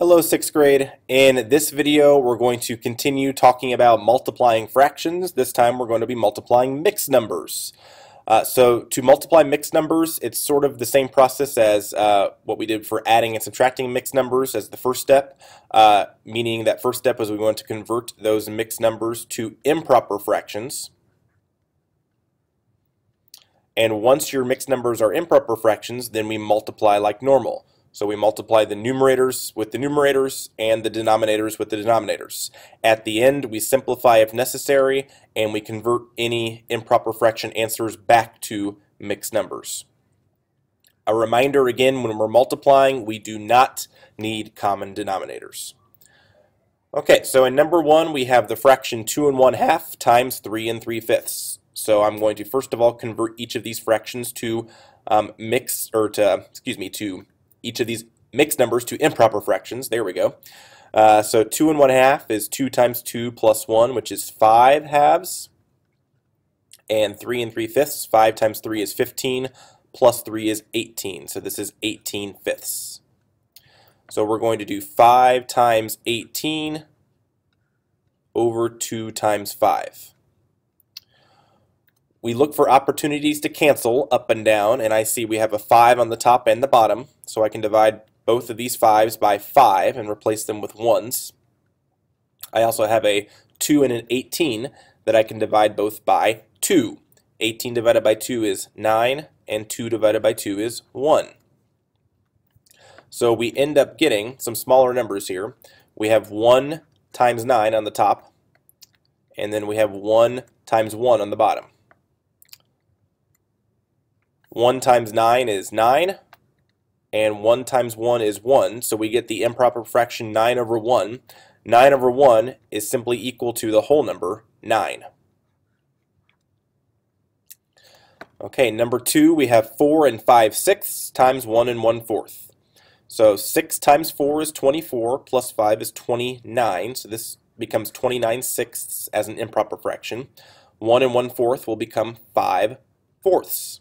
Hello sixth grade. In this video we're going to continue talking about multiplying fractions. This time we're going to be multiplying mixed numbers. Uh, so to multiply mixed numbers it's sort of the same process as uh, what we did for adding and subtracting mixed numbers as the first step, uh, meaning that first step is we want to convert those mixed numbers to improper fractions. And once your mixed numbers are improper fractions then we multiply like normal. So we multiply the numerators with the numerators and the denominators with the denominators. At the end, we simplify if necessary, and we convert any improper fraction answers back to mixed numbers. A reminder again, when we're multiplying, we do not need common denominators. Okay, so in number one, we have the fraction 2 and 1 half times 3 and 3 fifths. So I'm going to first of all convert each of these fractions to um, mix, or to, excuse me, to each of these mixed numbers to improper fractions. There we go. Uh, so 2 and 1 half is 2 times 2 plus 1, which is 5 halves. And 3 and 3 fifths, 5 times 3 is 15, plus 3 is 18. So this is 18 fifths. So we're going to do 5 times 18 over 2 times 5 we look for opportunities to cancel up and down, and I see we have a 5 on the top and the bottom, so I can divide both of these 5s by 5 and replace them with 1s. I also have a 2 and an 18 that I can divide both by 2. 18 divided by 2 is 9, and 2 divided by 2 is 1. So we end up getting some smaller numbers here. We have 1 times 9 on the top, and then we have 1 times 1 on the bottom. 1 times 9 is 9, and 1 times 1 is 1, so we get the improper fraction 9 over 1. 9 over 1 is simply equal to the whole number, 9. Okay, number 2, we have 4 and 5 sixths times 1 and 1 fourth. So 6 times 4 is 24, plus 5 is 29, so this becomes 29 sixths as an improper fraction. 1 and 1 fourth will become 5 fourths.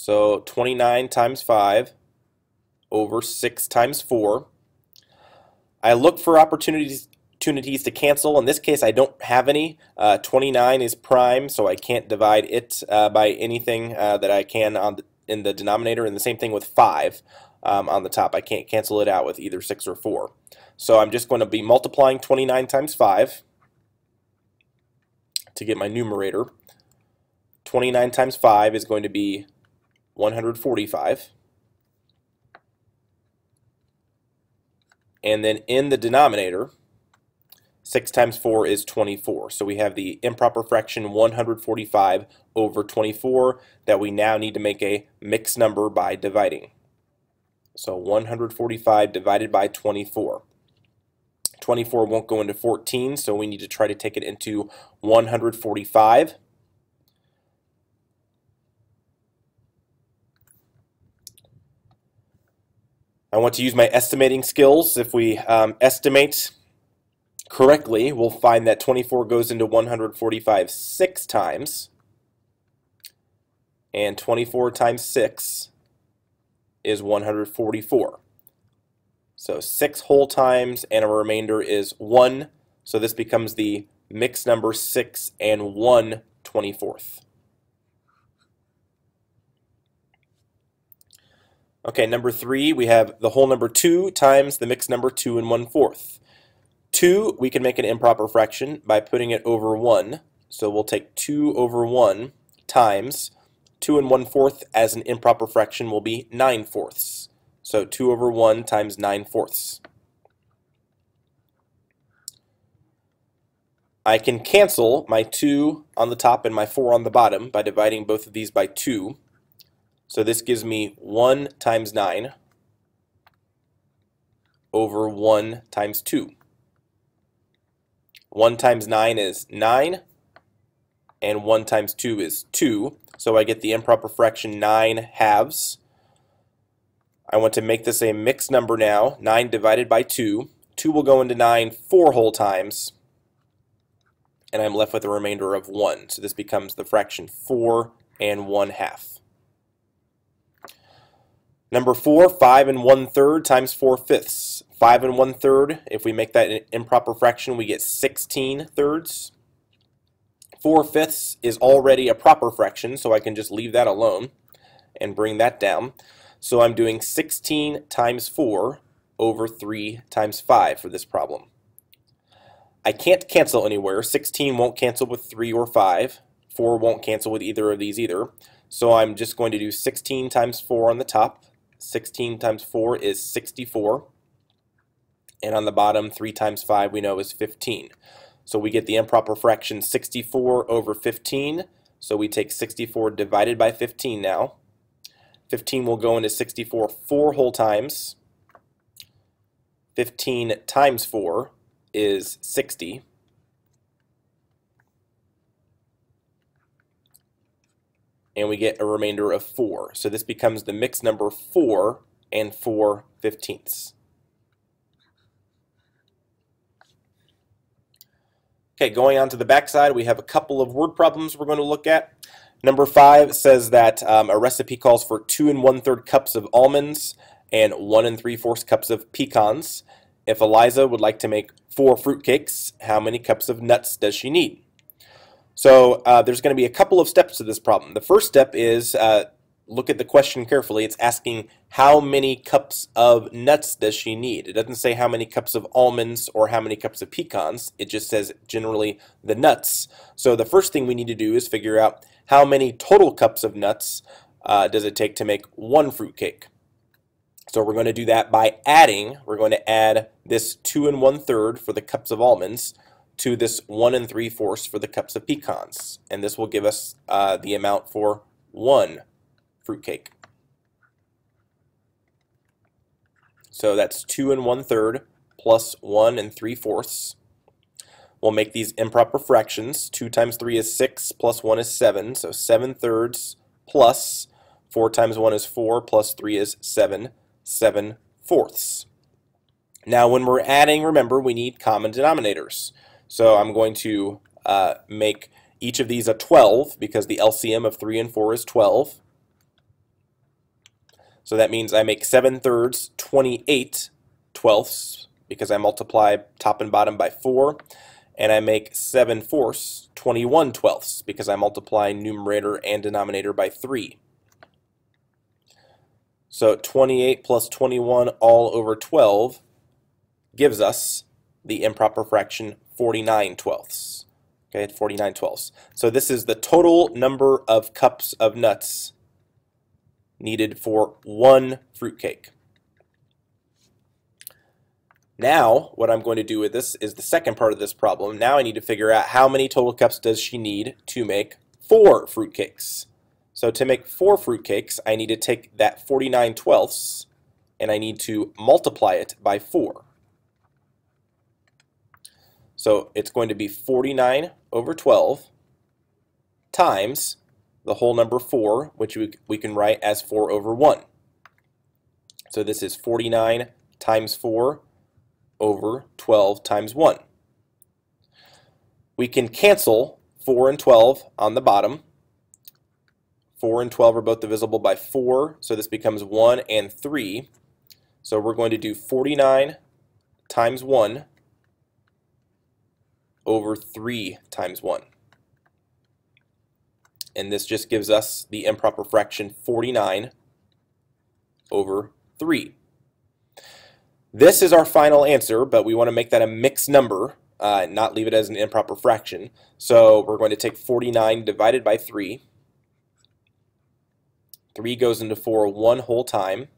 So 29 times 5 over 6 times 4. I look for opportunities opportunities to cancel. In this case, I don't have any. Uh, 29 is prime, so I can't divide it uh, by anything uh, that I can on the, in the denominator. And the same thing with 5 um, on the top. I can't cancel it out with either 6 or 4. So I'm just going to be multiplying 29 times 5 to get my numerator. 29 times 5 is going to be 145. And then in the denominator, 6 times 4 is 24. So we have the improper fraction 145 over 24 that we now need to make a mixed number by dividing. So 145 divided by 24. 24 won't go into 14, so we need to try to take it into 145. I want to use my estimating skills. If we um, estimate correctly, we'll find that 24 goes into 145 six times. And 24 times 6 is 144. So 6 whole times and a remainder is 1. So this becomes the mixed number 6 and 1 24th. Okay, number three, we have the whole number 2 times the mixed number 2 and 1 fourth. 2, we can make an improper fraction by putting it over 1. So we'll take 2 over 1 times 2 and 1 fourth as an improper fraction will be 9 fourths. So 2 over 1 times 9 fourths. I can cancel my 2 on the top and my 4 on the bottom by dividing both of these by 2. So this gives me 1 times 9 over 1 times 2. 1 times 9 is 9, and 1 times 2 is 2. So I get the improper fraction 9 halves. I want to make this a mixed number now, 9 divided by 2. 2 will go into 9 four whole times, and I'm left with a remainder of 1. So this becomes the fraction 4 and 1 half. Number four, 5 and 1 third times 4 fifths. 5 and 1 third, if we make that an improper fraction, we get 16 thirds. 4 fifths is already a proper fraction, so I can just leave that alone and bring that down. So I'm doing 16 times 4 over 3 times 5 for this problem. I can't cancel anywhere. 16 won't cancel with 3 or 5. 4 won't cancel with either of these either. So I'm just going to do 16 times 4 on the top 16 times 4 is 64. And on the bottom, 3 times 5 we know is 15. So we get the improper fraction 64 over 15. So we take 64 divided by 15 now. 15 will go into 64 four whole times. 15 times 4 is 60. And we get a remainder of 4. So this becomes the mixed number 4 and 4 fifteenths. Okay, going on to the back side, we have a couple of word problems we're going to look at. Number 5 says that um, a recipe calls for 2 and 1 third cups of almonds and 1 and 3 fourths cups of pecans. If Eliza would like to make 4 fruitcakes, how many cups of nuts does she need? So uh, there's going to be a couple of steps to this problem. The first step is uh, look at the question carefully. It's asking how many cups of nuts does she need? It doesn't say how many cups of almonds or how many cups of pecans. It just says generally the nuts. So the first thing we need to do is figure out how many total cups of nuts uh, does it take to make one fruit cake. So we're going to do that by adding. We're going to add this 2 and 1 third for the cups of almonds to this 1 and 3 fourths for the cups of pecans. And this will give us uh, the amount for one fruitcake. So that's 2 and 1 third plus 1 and 3 fourths. We'll make these improper fractions. 2 times 3 is 6 plus 1 is 7. So 7 thirds plus 4 times 1 is 4 plus 3 is 7. 7 fourths. Now when we're adding, remember, we need common denominators. So I'm going to uh, make each of these a 12 because the LCM of 3 and 4 is 12. So that means I make 7 thirds 28 twelfths because I multiply top and bottom by 4. And I make 7 fourths 21 twelfths because I multiply numerator and denominator by 3. So 28 plus 21 all over 12 gives us the improper fraction 49 twelfths. Okay, 49 twelfths. So this is the total number of cups of nuts needed for one fruitcake. Now, what I'm going to do with this is the second part of this problem. Now I need to figure out how many total cups does she need to make four fruitcakes. So to make four fruitcakes, I need to take that 49 twelfths and I need to multiply it by 4. So it's going to be 49 over 12 times the whole number 4, which we, we can write as 4 over 1. So this is 49 times 4 over 12 times 1. We can cancel 4 and 12 on the bottom. 4 and 12 are both divisible by 4, so this becomes 1 and 3. So we're going to do 49 times 1 over 3 times 1. And this just gives us the improper fraction 49 over 3. This is our final answer, but we want to make that a mixed number, uh, not leave it as an improper fraction. So we're going to take 49 divided by 3. 3 goes into 4 one whole time.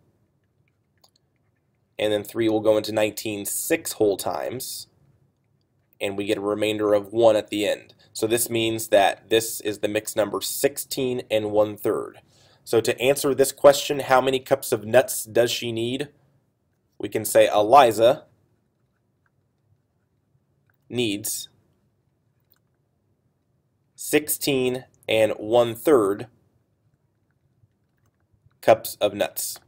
And then 3 will go into 19 six whole times and we get a remainder of 1 at the end. So this means that this is the mixed number 16 and 1 third. So to answer this question, how many cups of nuts does she need? We can say Eliza needs 16 and 1 third cups of nuts.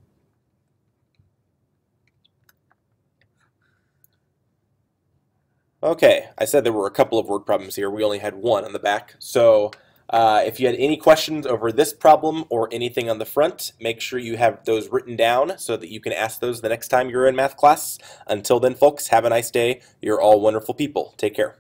Okay, I said there were a couple of word problems here. We only had one on the back. So Uh, if you had any questions over this problem or anything on the front, make sure you have those written down so that you can ask those the next time you're in math class. Until then, folks, have a nice day. You're all wonderful people. Take care.